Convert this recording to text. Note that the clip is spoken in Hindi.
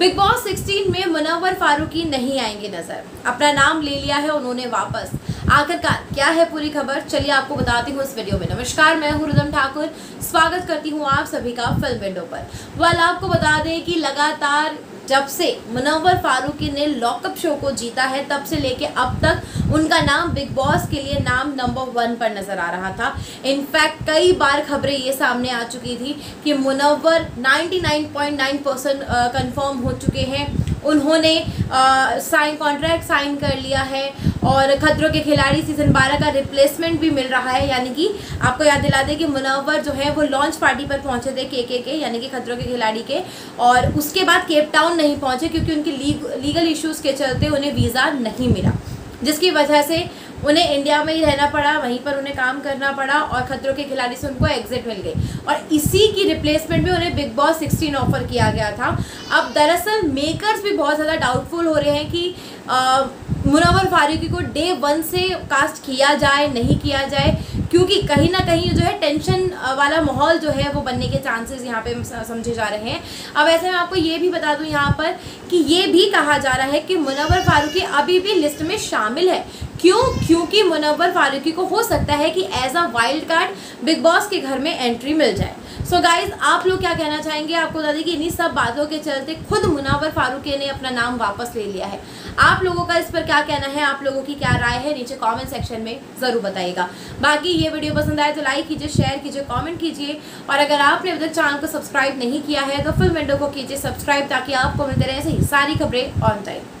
बिग बॉस 16 में मुनवर फारूकी नहीं आएँगे नज़र। अपना नाम ले लिया है उन्होंने वापस। आखिरकार, क्या है पूरी खबर? चलिए आपको बताती हूँ इस वीडियो में। नमस्कार, मैं हूँ रुदम ठाकुर। स्वागत करती हूँ आप सभी का फ़िल्म विंडो पर। वाल आपको बता दें कि लगातार जब से मुनवर फारूकी ने लॉकअप शो को जीता है, तब से लेके अब तक उनका नाम बिग बॉस के लिए नाम नंबर वन पर नज़र आ रहा था। इनफैक्ट कई बार खबरें ये सामने आ चुकी थी कि मुनवर 99.9 परसेंट कन्फर्म हो चुके हैं। उन्होंने साइन कॉन्ट्रैक्ट साइन कर लिया है और खतरों के खिलाड़ी सीज़न 12 का रिप्लेसमेंट भी मिल रहा है यानी कि आपको याद दिला दें कि मुनवर जो है वो लॉन्च पार्टी पर पहुँचे थे के के के यानी कि खतरों के खिलाड़ी के और उसके बाद केप टाउन नहीं पहुँचे क्योंकि उनके लीग, लीगल इश्यूज़ के चलते उन्हें वीज़ा नहीं मिला जिसकी वजह से उन्हें इंडिया में ही रहना पड़ा, वहीं पर उन्हें काम करना पड़ा और खतरों के खिलाड़ी से उनको एग्जिट मिल गई। और इसी की रिप्लेसमेंट में उन्हें बिग बॉस 16 ऑफ़र किया गया था। अब दरअसल मेकर्स भी बहुत ज़्यादा डाउटफुल हो रहे हैं कि मुनवर फारूकी को डे वन से कास्ट किया जाए, नहीं किया जाए, क्योंकि कहीं ना कहीं जो है टेंशन वाला माहौल जो है वो बनने के चांसेस यहाँ पे समझे जा रहे हैं। अब ऐसे मैं आपको ये भी बता दूँ यहाँ पर कि ये भी कहा जा रहा है कि मुनवर फारूकी अभी भी लिस्ट में शामिल है। क्यों? क्योंकि मुनवर फारूकी को हो सकता है कि as a wild card Bigg Boss के घर में एंट्री मिल जाए। सो so गाइज़ आप लोग क्या कहना चाहेंगे? आपको बता दें कि इन्हीं सब बातों के चलते खुद मुनावर फारूकी ने अपना नाम वापस ले लिया है। आप लोगों का इस पर क्या कहना है? आप लोगों की क्या राय है? नीचे कमेंट सेक्शन में ज़रूर बताइएगा। बाकी ये वीडियो पसंद आए तो लाइक कीजिए शेयर कीजिए कमेंट कीजिए। और अगर आपने अभी तक चैनल को सब्सक्राइब नहीं किया है तो फ़िल्म विंडो को कीजिए सब्सक्राइब ताकि आपको मिलते रहे ऐसे ही सारी खबरें ऑन टाइम